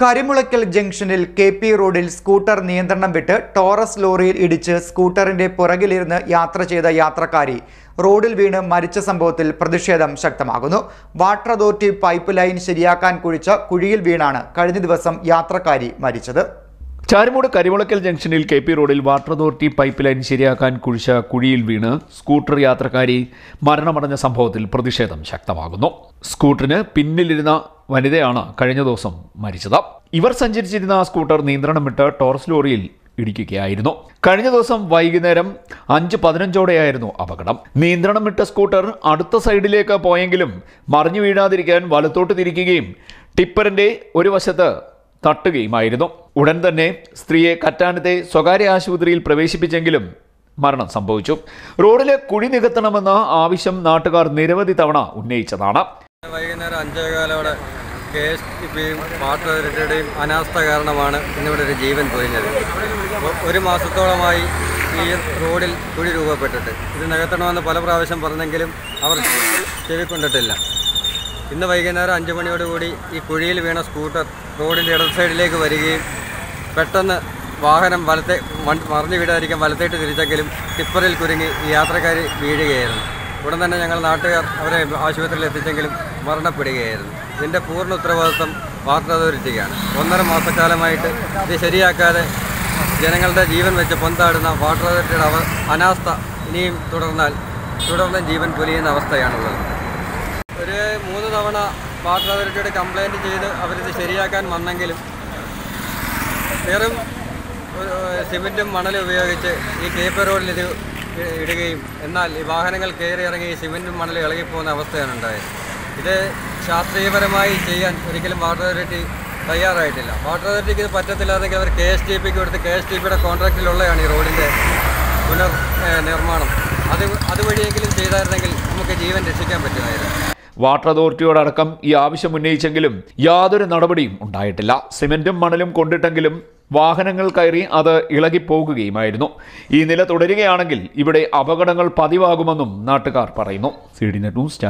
കരിമുളയ്ക്കൽ ജംഗ്ഷനിൽ K P റോഡിൽ scooter നിയന്ത്രണം വിട്ട് ടോറസ് ലോറിയിൽ ഇടിച്ച് സ്കൂട്ടറിന്റെ പുറകിലിരുന്ന് യാത്ര ചെയ്ത യാത്രക്കാരി. റോഡിൽ വീണ് മരിച്ച സംഭവത്തിൽ പ്രതിഷേധം ശക്തമാകുന്നു. വാട്ടർ അതോറിറ്റി പൈപ്പ് ലൈൻ ശരിയാക്കാൻ കുഴിച്ച കുഴിയിൽ വീണാണ് കഴിഞ്ഞ ദിവസം യാത്രക്കാരി മരിച്ചത്. ചാരുമൂട് കരിമുളക്കൽ ജംഗ്ഷനിൽ കെ പി റോഡിൽ വാട്ടർ അതോറിറ്റി പൈപ്പ് ലൈൻ ശരിയാക്കാൻ കുഴിച്ച കുഴിയിൽ വീണ് സ്കൂട്ടർ യാത്രക്കാരി മരണമടഞ്ഞ സംഭവത്തിൽ പ്രതിഷേധം ശക്തമാകുന്നു. സ്കൂട്ടറിന് പിന്നിലിരുന്ന വനിതയാണ് കഴിഞ്ഞ ദിവസം മരിച്ചത്. ഇവർ സഞ്ചരിച്ചിരുന്ന സ്കൂട്ടർ നിയന്ത്രണം വിട്ട് ടോറസ് ലോറിയിൽ ഇടിക്കുകയായിരുന്നു. കഴിഞ്ഞ ദിവസം വൈകുന്നേരം അഞ്ച് പതിനഞ്ചോടെയായിരുന്നു അപകടം. നിയന്ത്രണം വിട്ട സ്കൂട്ടർ അടുത്ത സൈഡിലേക്ക് പോയെങ്കിലും മറിഞ്ഞു വീഴാതിരിക്കാൻ വലത്തോട്ട് തിരിക്കുകയും ടിപ്പറിന്റെ ഒരു വശത്ത് തട്ടുകയുമായിരുന്നു. ഉടൻ തന്നെ സ്ത്രീയെ കറ്റാനത്തെ സ്വകാര്യ ആശുപത്രിയിൽ പ്രവേശിപ്പിച്ചെങ്കിലും മരണം സംഭവിച്ചു. റോഡിലെ കുഴി നികത്തണമെന്ന ആവശ്യം നാട്ടുകാർ നിരവധി തവണ ഉന്നയിച്ചതാണ്. വൈകുന്നേരം അഞ്ചേകാലോടെ കെ എസ് അനാസ്ഥ കാരണമാണ് ഇന്നിവിടെ ഒരു ജീവൻ പൊഴിഞ്ഞത്. ഒരു മാസത്തോളമായി ഈ റോഡിൽ കുഴി രൂപപ്പെട്ടിട്ട് ഇത് നികത്തണമെന്ന് പല പ്രാവശ്യം പറഞ്ഞെങ്കിലും അവർ ചെവിക്കൊണ്ടിട്ടില്ല. ഇന്ന് വൈകുന്നേരം അഞ്ച് മണിയോടുകൂടി ഈ കുഴിയിൽ വീണ സ്കൂട്ടർ റോഡിന്റെ ഇടത് സൈഡിലേക്ക് വരികയും പെട്ടെന്ന് വാഹനം വലത്തെ മറിഞ്ഞു വീടാതിരിക്കാൻ വലത്തേട്ട് തിരിച്ചെങ്കിലും ടിപ്പറിൽ കുരുങ്ങി ഈ യാത്രക്കാർ വീഴുകയായിരുന്നു. ഉടൻ തന്നെ ഞങ്ങൾ നാട്ടുകാർ അവരെ ആശുപത്രിയിൽ എത്തിച്ചെങ്കിലും മരണപ്പെടുകയായിരുന്നു. ഇതിന്റെ പൂർണ ഉത്തരവാദിത്വം വാട്ടർ അതോറിറ്റിക്കാണ്. ഒന്നര മാസക്കാലമായിട്ട് ഇത് ശരിയാക്കാതെ ജനങ്ങളുടെ ജീവൻ വെച്ച് പൊന്താടുന്ന വാട്ടർ അതോറിറ്റിയുടെ അവ അനാസ്ഥ ഇനിയും തുടർന്നാൽ തുടർന്നും ജീവൻ പൊലിയുന്ന അവസ്ഥയാണുള്ളത്. മൂന്ന് തവണ വാട്ടർ അതോറിറ്റിയോട് കംപ്ലൈന്റ് ചെയ്ത് അവരിത് ശരിയാക്കാൻ വന്നെങ്കിലും വെറും സിമെന്റും മണലും ഉപയോഗിച്ച് ഈ കേപ്പ് റോഡിൽ ഇത് ഇടുകയും എന്നാൽ ഈ വാഹനങ്ങൾ കയറി ഇറങ്ങി സിമെന്റും മണലും ഇളകിപ്പോകുന്ന അവസ്ഥയാണ് ഉണ്ടായത്. ഇത് ശാസ്ത്രീയപരമായി ചെയ്യാൻ ഒരിക്കലും വാട്ടർ അതോറിറ്റി തയ്യാറായിട്ടില്ല. വാട്ടർ അതോറിറ്റിക്ക് ഇത് പറ്റത്തില്ലാതെങ്കിൽ അവർ കെ എസ് ടി പിക്ക് കൊടുത്ത് കെ എസ് ടി പിയുടെ കോൺട്രാക്റ്റിലുള്ളതാണ് ഈ റോഡിന്റെ പുനർ നിർമ്മാണം. അത് അതുവഴിയെങ്കിലും ചെയ്തായിരുന്നെങ്കിൽ നമുക്ക് ജീവൻ രക്ഷിക്കാൻ പറ്റുമായിരുന്നു. വാട്ടർ അതോറിറ്റിയോടക്കം ഈ ആവശ്യം ഉന്നയിച്ചെങ്കിലും യാതൊരു നടപടിയും ഉണ്ടായിട്ടില്ല. സിമെന്റും മണലും കൊണ്ടിട്ടെങ്കിലും വാഹനങ്ങൾ കയറി അത് ഇളകിപ്പോകുകയുമായിരുന്നു. ഈ നില തുടരുകയാണെങ്കിൽ ഇവിടെ അപകടങ്ങൾ പതിവാകുമെന്നും നാട്ടുകാർ പറയുന്നു. C D news